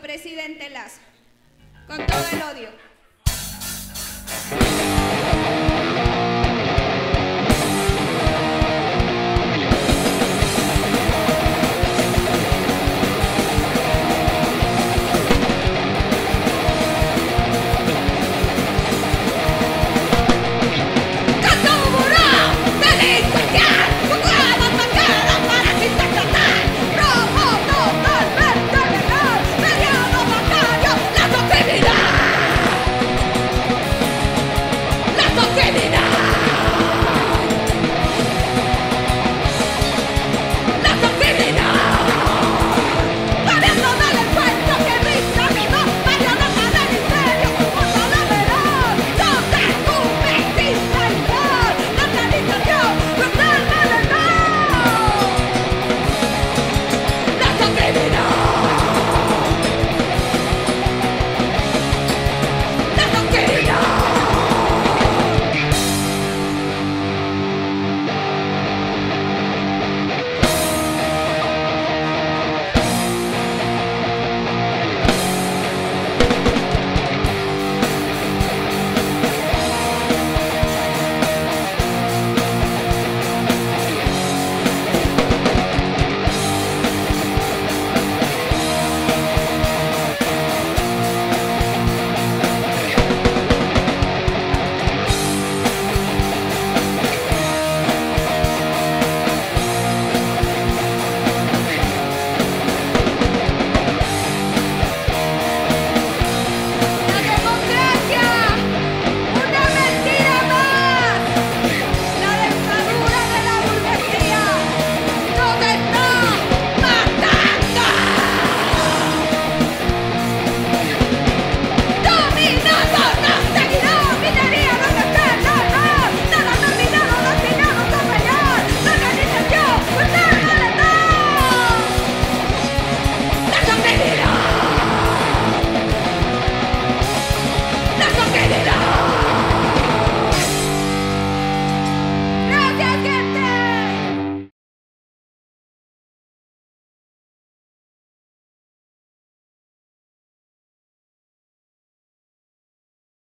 presidente Lazo, con todo el odio.